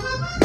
You.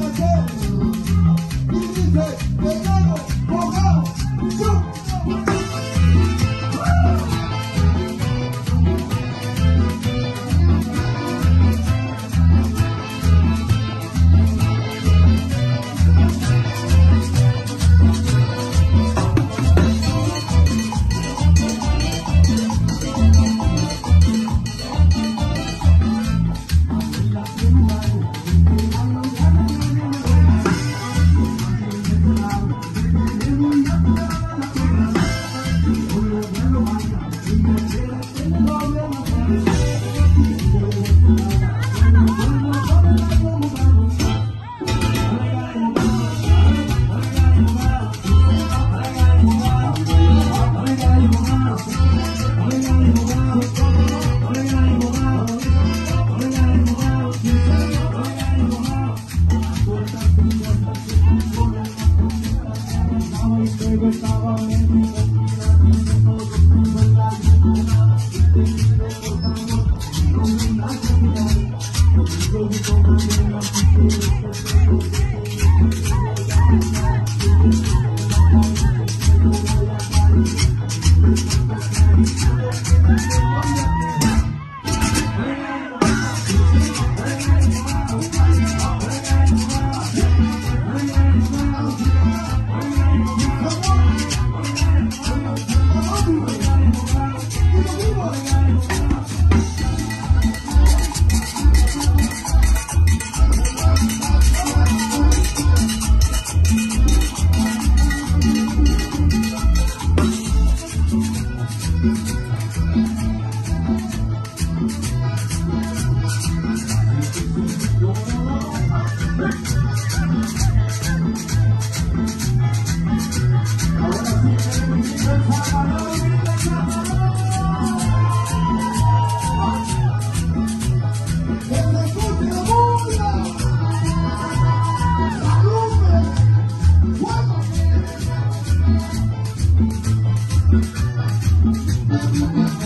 prazer. always we were sovereign.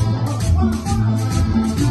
どうぞ。